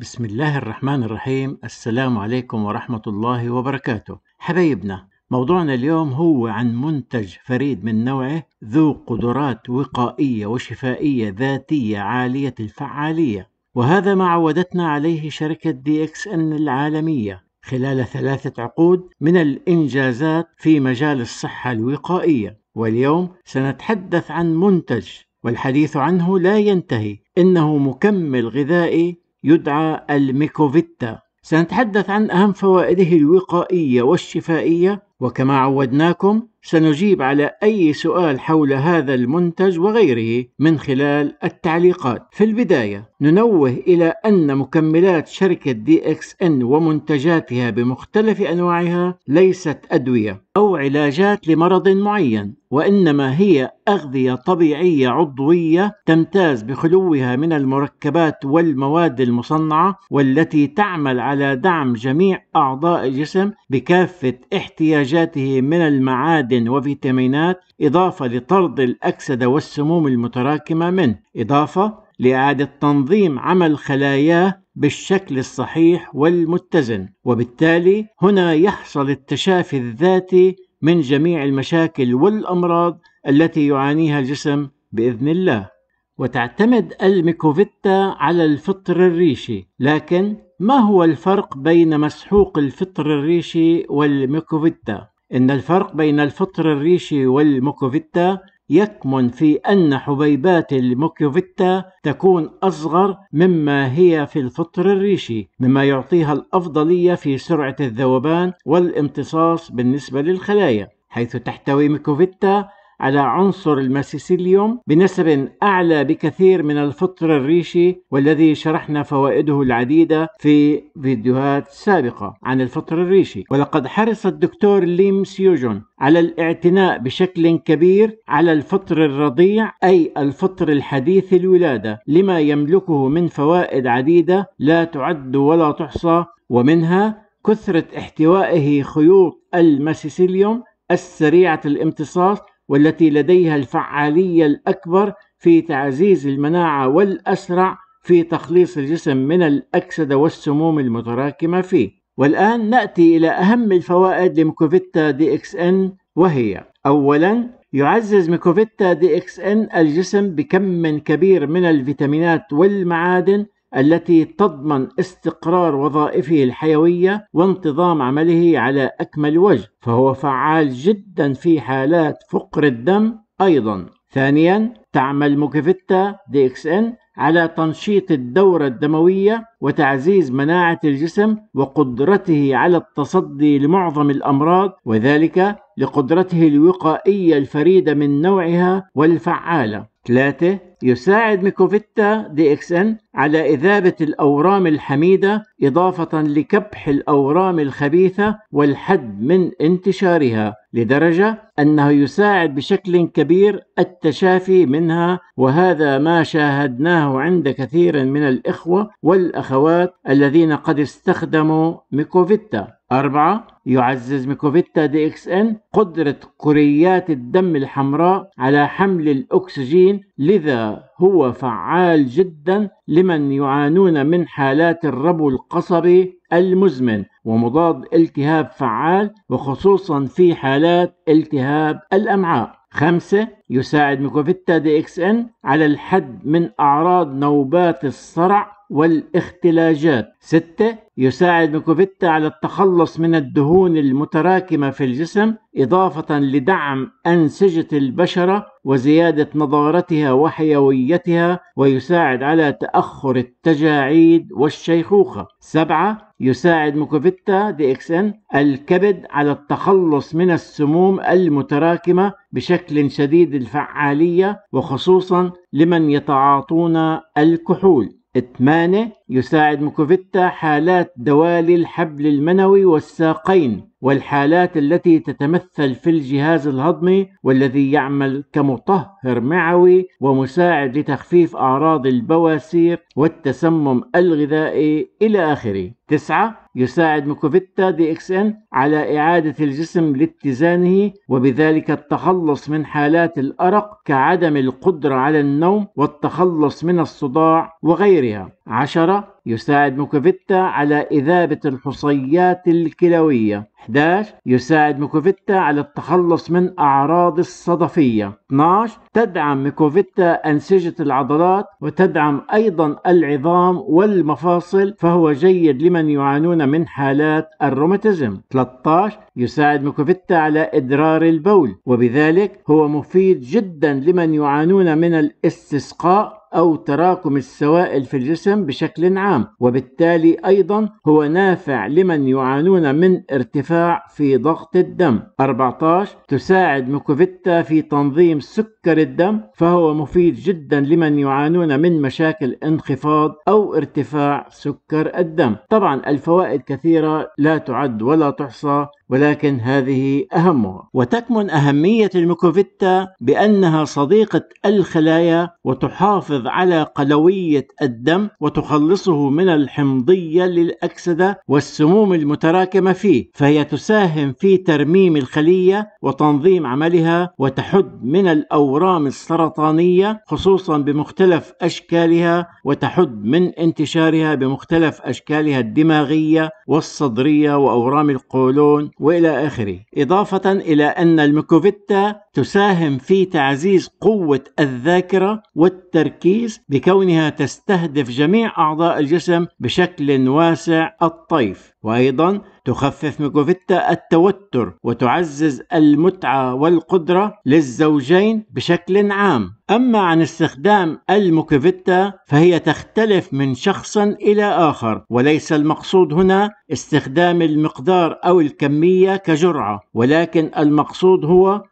بسم الله الرحمن الرحيم. السلام عليكم ورحمة الله وبركاته. حبايبنا موضوعنا اليوم هو عن منتج فريد من نوعه ذو قدرات وقائية وشفائية ذاتية عالية الفعالية. وهذا ما عودتنا عليه شركة دي إكس ان العالمية خلال ثلاثة عقود من الإنجازات في مجال الصحة الوقائية. واليوم سنتحدث عن منتج والحديث عنه لا ينتهي. إنه مكمل غذائي يدعى الميكوفيتا سنتحدث عن أهم فوائده الوقائية والشفائية وكما عودناكم سنجيب على أي سؤال حول هذا المنتج وغيره من خلال التعليقات. في البداية ننوه إلى أن مكملات شركة DXN ومنتجاتها بمختلف أنواعها ليست أدوية أو علاجات لمرض معين، وإنما هي أغذية طبيعية عضوية تمتاز بخلوها من المركبات والمواد المصنعة والتي تعمل على دعم جميع أعضاء الجسم بكافة احتياجاته من المعادن معادن وفيتامينات إضافة لطرد الأكسدة والسموم المتراكمة منه إضافة لإعادة تنظيم عمل خلاياه بالشكل الصحيح والمتزن. وبالتالي هنا يحصل التشافي الذاتي من جميع المشاكل والأمراض التي يعانيها الجسم بإذن الله. وتعتمد الميكوفيتا على الفطر الريشي. لكن ما هو الفرق بين مسحوق الفطر الريشي والميكوفيتا؟ إن الفرق بين الفطر الريشي والميكوفيتا يكمن في أن حبيبات الميكوفيتا تكون أصغر مما هي في الفطر الريشي مما يعطيها الأفضلية في سرعة الذوبان والامتصاص بالنسبة للخلايا حيث تحتوي ميكوفيتا على عنصر الميسيليوم بنسب أعلى بكثير من الفطر الريشي والذي شرحنا فوائده العديدة في فيديوهات سابقة عن الفطر الريشي. ولقد حرص الدكتور ليم سيو جين على الاعتناء بشكل كبير على الفطر الرضيع أي الفطر الحديث الولادة لما يملكه من فوائد عديدة لا تعد ولا تحصى ومنها كثرة احتوائه خيوط الميسيليوم السريعة الامتصاص والتي لديها الفعالية الأكبر في تعزيز المناعة والأسرع في تخليص الجسم من الأكسدة والسموم المتراكمة فيه. والآن نأتي إلى أهم الفوائد لميكوفيتا DXN وهي أولا يعزز ميكوفيتا DXN الجسم بكم كبير من الفيتامينات والمعادن التي تضمن استقرار وظائفه الحيوية وانتظام عمله على أكمل وجه فهو فعال جدا في حالات فقر الدم أيضا. ثانيا تعمل ميكوفيتا DXN على تنشيط الدورة الدموية وتعزيز مناعة الجسم وقدرته على التصدي لمعظم الأمراض وذلك لقدرته الوقائية الفريدة من نوعها والفعالة. ثلاثة يساعد ميكوفيتا DXN على إذابة الأورام الحميدة إضافة لكبح الأورام الخبيثة والحد من انتشارها لدرجة أنه يساعد بشكل كبير التشافي منها وهذا ما شاهدناه عند كثير من الإخوة والأخوات الذين قد استخدموا ميكوفيتا. أربعة يعزز ميكوفيتا DXN قدرة كريات الدم الحمراء على حمل الأكسجين لذا هو فعال جدا لمن يعانون من حالات الربو القصبي المزمن ومضاد التهاب فعال وخصوصا في حالات التهاب الأمعاء. خمسة يساعد ميكوفيتا DXN على الحد من أعراض نوبات الصرع والاختلاجات. ستة يساعد ميكوفيتا على التخلص من الدهون المتراكمة في الجسم إضافة لدعم أنسجة البشرة وزيادة نضارتها وحيويتها ويساعد على تأخر التجاعيد والشيخوخة. سبعة يساعد ميكوفيتا DXN الكبد على التخلص من السموم المتراكمة بشكل شديد الفعالية وخصوصا لمن يتعاطون الكحول ثمانية يساعد ميكوفيتا حالات دوالي الحبل المنوي والساقين والحالات التي تتمثل في الجهاز الهضمي والذي يعمل كمطهر معوي ومساعد لتخفيف أعراض البواسير والتسمم الغذائي إلى آخره. تسعة يساعد ميكوفيتا DXN على إعادة الجسم لاتزانه وبذلك التخلص من حالات الأرق كعدم القدرة على النوم والتخلص من الصداع وغيرها. عشرة يساعد ميكوفيتا على إذابة الحصيات الكلوية 11 يساعد ميكوفيتا على التخلص من أعراض الصدفية 12 تدعم ميكوفيتا أنسجة العضلات وتدعم أيضا العظام والمفاصل فهو جيد لمن يعانون من حالات الروماتيزم. 13 يساعد ميكوفيتا على إدرار البول وبذلك هو مفيد جدا لمن يعانون من الاستسقاء أو تراكم السوائل في الجسم بشكل عام وبالتالي أيضا هو نافع لمن يعانون من ارتفاع في ضغط الدم. 14 تساعد ميكوفيتا في تنظيم سكر الدم فهو مفيد جدا لمن يعانون من مشاكل انخفاض أو ارتفاع سكر الدم. طبعا الفوائد كثيرة لا تعد ولا تحصى. ولكن هذه أهمها. وتكمن أهمية الميكوفيتا بأنها صديقة الخلايا وتحافظ على قلوية الدم وتخلصه من الحمضية للأكسدة والسموم المتراكمة فيه. فهي تساهم في ترميم الخلية وتنظيم عملها وتحد من الأورام السرطانية خصوصا بمختلف أشكالها وتحد من انتشارها بمختلف أشكالها الدماغية والصدرية وأورام القولون وإلى آخره إضافة إلى أن الميكوفيتا تساهم في تعزيز قوة الذاكرة والتركيز بكونها تستهدف جميع أعضاء الجسم بشكل واسع الطيف. وأيضا تخفف ميكوفيتا التوتر وتعزز المتعة والقدرة للزوجين بشكل عام. أما عن استخدام الميكوفيتا فهي تختلف من شخص إلى آخر وليس المقصود هنا استخدام المقدار أو الكمية كجرعة ولكن المقصود هو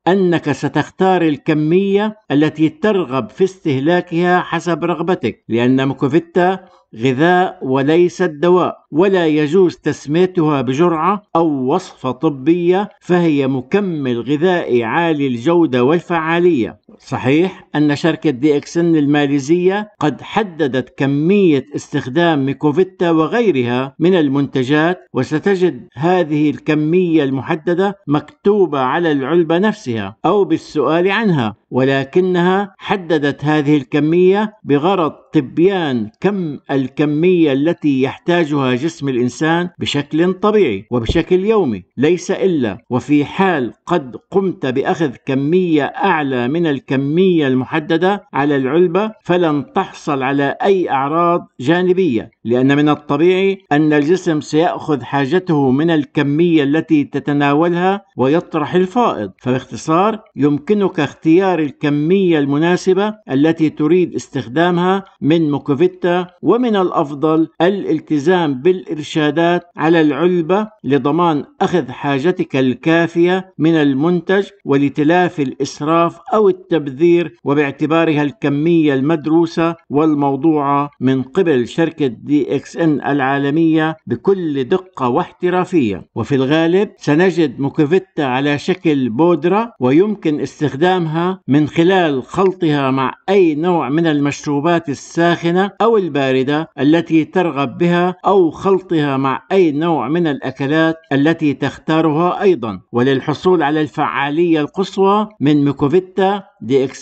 ستختار الكمية التي ترغب في استهلاكها حسب رغبتك لأن موكوفيتا غذاء وليست دواء ولا يجوز تسميتها بجرعة أو وصفة طبية فهي مكمل غذائي عالي الجودة والفعالية. صحيح أن شركة دي إكسن الماليزية قد حددت كمية استخدام ميكوفيتا وغيرها من المنتجات وستجد هذه الكمية المحددة مكتوبة على العلبة نفسها أو بالسؤال عنها ولكنها حددت هذه الكمية بغرض تبيان كم الكمية التي يحتاجها جسم الإنسان بشكل طبيعي وبشكل يومي؟ ليس إلا. وفي حال قد قمت بأخذ كمية أعلى من الكمية المحددة على العلبة فلن تحصل على أي أعراض جانبية. لأن من الطبيعي أن الجسم سيأخذ حاجته من الكمية التي تتناولها ويطرح الفائض. فباختصار يمكنك اختيار الكمية المناسبة التي تريد استخدامها من موكوفيتا ومن الأفضل الالتزام بالإرشادات على العلبة لضمان أخذ حاجتك الكافية من المنتج ولتلاف الإسراف أو التبذير وباعتبارها الكمية المدروسة والموضوعة من قبل شركة DXN العالمية بكل دقة واحترافية. وفي الغالب سنجد ميكوفيتا على شكل بودرة ويمكن استخدامها من خلال خلطها مع أي نوع من المشروبات الساخنة أو الباردة التي ترغب بها أو خلطها مع أي نوع من الأكلات التي تختارها أيضا. وللحصول على الفعالية القصوى من ميكوفيتا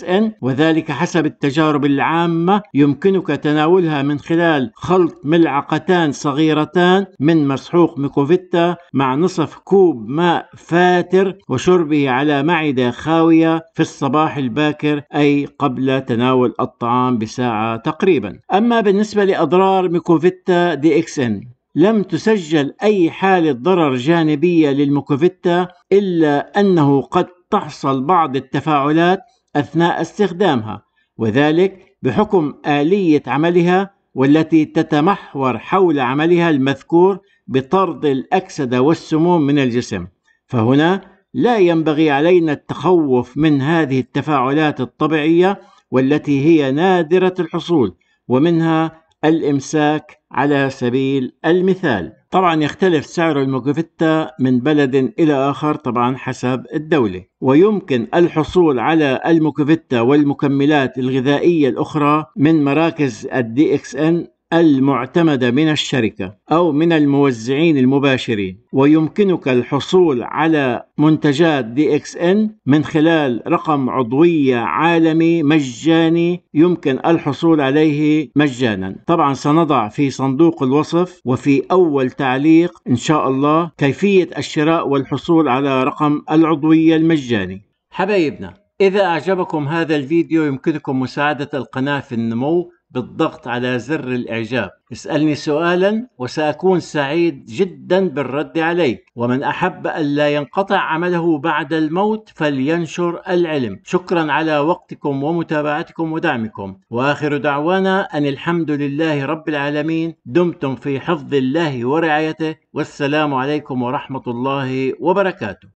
ان وذلك حسب التجارب العامة يمكنك تناولها من خلال خلط ملعقتان صغيرتان من مسحوق ميكوفيتا مع نصف كوب ماء فاتر وشربه على معدة خاوية في الصباح الباكر أي قبل تناول الطعام بساعة تقريبا. أما بالنسبة لأضرار ميكوفيتا DXN لم تسجل أي حالة ضرر جانبية للميكوفيتا إلا أنه قد تحصل بعض التفاعلات أثناء استخدامها وذلك بحكم آلية عملها والتي تتمحور حول عملها المذكور بطرد الأكسدة والسموم من الجسم. فهنا لا ينبغي علينا التخوف من هذه التفاعلات الطبيعية والتي هي نادرة الحصول ومنها الإمساك على سبيل المثال. طبعا يختلف سعر الميكوفيتا من بلد إلى آخر طبعا حسب الدولة. ويمكن الحصول على الميكوفيتا والمكملات الغذائية الأخرى من مراكز ال DXN المعتمدة من الشركة أو من الموزعين المباشرين ويمكنك الحصول على منتجات دي إكس ان من خلال رقم عضوية عالمي مجاني يمكن الحصول عليه مجانا. طبعا سنضع في صندوق الوصف وفي أول تعليق إن شاء الله كيفية الشراء والحصول على رقم العضوية المجاني. حبايبنا إذا أعجبكم هذا الفيديو يمكنكم مساعدة القناة في النمو بالضغط على زر الإعجاب. اسألني سؤالا وسأكون سعيد جدا بالرد عليك. ومن أحب أن لا ينقطع عمله بعد الموت فلينشر العلم. شكرا على وقتكم ومتابعتكم ودعمكم. وآخر دعوانا أن الحمد لله رب العالمين دمتم في حفظ الله ورعايته. والسلام عليكم ورحمة الله وبركاته.